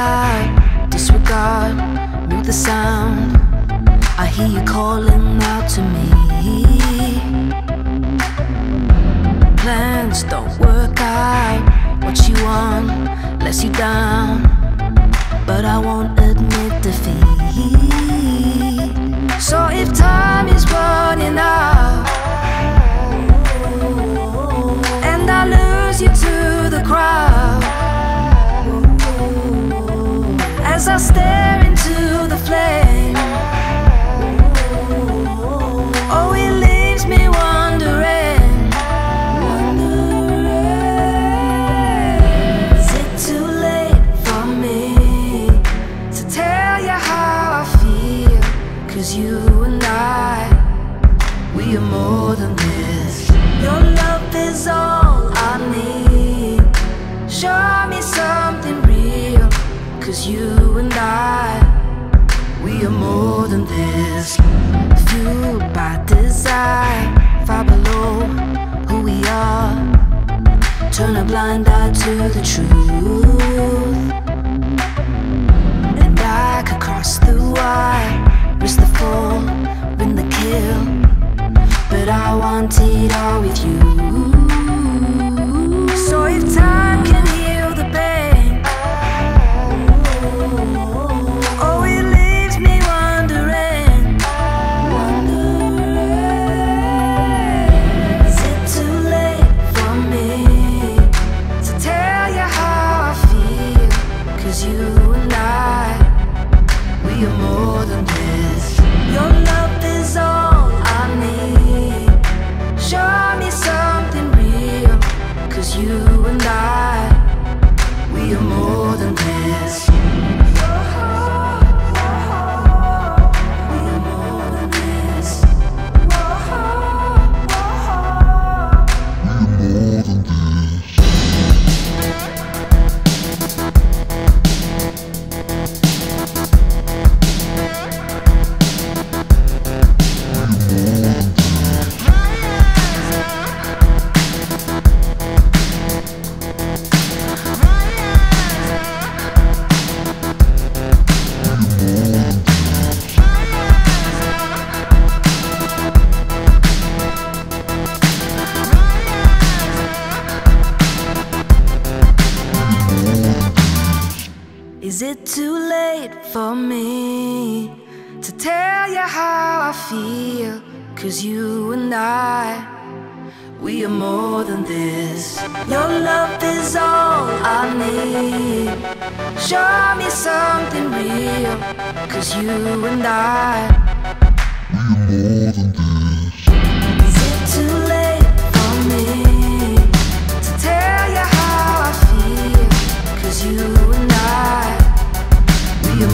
disregard, disregard, the sound. I hear you calling out to me. Plans don't work out, what you want lets you down, but I won't as I stare into the flame. Oh, it leaves me wondering. Is it too late for me to tell you how I feel? Cause you and I, we are more than this. Your Cause you and I, we are more than this. Fueled by desire, far below who we are. Turn a blind eye to the truth. And I could cross the wire, risk the fall, win the kill. But I want it all with you. You and I, we are more than this. Your Is it too late for me to tell you how I feel? Cause you and I, we are more than this. Your love is all I need. Show me something real. Cause you and I, is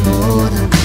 more than